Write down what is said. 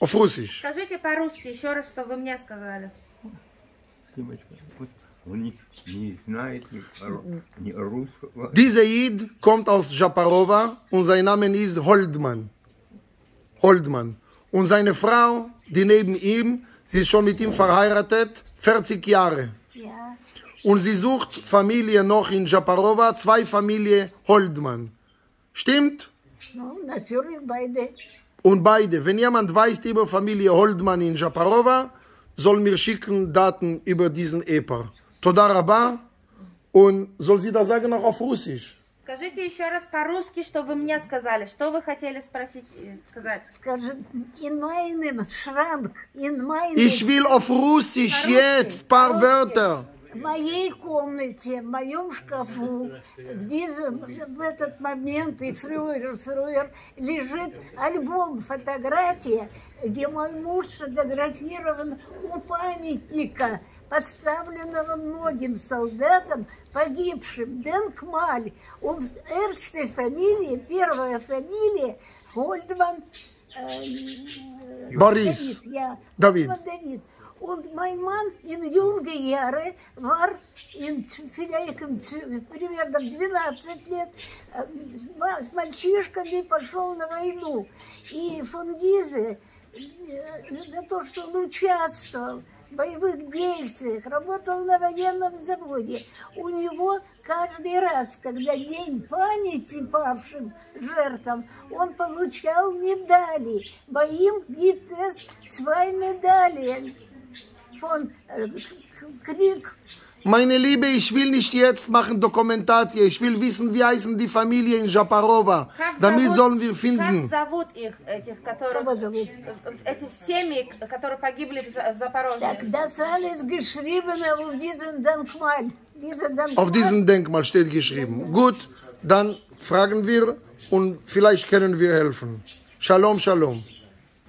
Auf Russisch. Скажите по-русски еще раз, что вы мне сказали. Симочка, вот он не, не знает ни, ру- ни русского. Dieser Jid kommt aus Japarova und sein Name ist Holdman. Holdman. Und seine Frau, die neben ihm, sie ist schon mit ihm verheiratet, 40 Jahre. Ja, Und sie sucht Familie noch in Japarova, zwei Familie Holdman. Stimmt? ну, natürlich beide. Und beide. Wenn jemand weiß über Familie Holdman in Japarova, soll mir schicken Daten über diesen Ehepaar. Toda Rabba. Und soll sie das sagen auch auf Russisch? Скажите еще раз по-русски, что вы мне сказали. Что вы хотели спросить, э, сказать? Скажет, in meinem Schrank, in meinem, Ich will auf Russisch jetzt paar Wörter. В моей комнате, в моем шкафу, в, diesem, в этот момент и фрюер, фрюер, лежит альбом фотографии, где мой муж сфотографирован у памятника, подставленного многим солдатам, погибшим. Денкмаль. Он эрстой фамилии, первая фамилия, Гольдман. э, Борис. Давид, David. Und mein Mann in jungen Jahren war in vielleicht примерно в 12 лет э, с ма- с мальчишками пошел на войну. И фон Дизе, э, за то, что он участвовал в боевых действиях, работал на военном заводе. У него каждый раз, когда день памяти павшим жертвам, он получал медали. Gibt es zwei Medaillen von äh, K- Krieg. Meine Liebe, ich will nicht jetzt machen Dokumentation. Ich will wissen, wie heißen die Familie in Japarova. Как Damit зовут- sollen wir Как finden. зовут их, этих, которых... Кого зовут? э, Этих семей, которые погибли в За- в Запорожье? Так, das alles geschrieben auf diesem Denkmal. Dieser Denkmal. Auf diesem Denkmal steht geschrieben. Gut, dann fragen wir und vielleicht können wir helfen. Shalom, Shalom.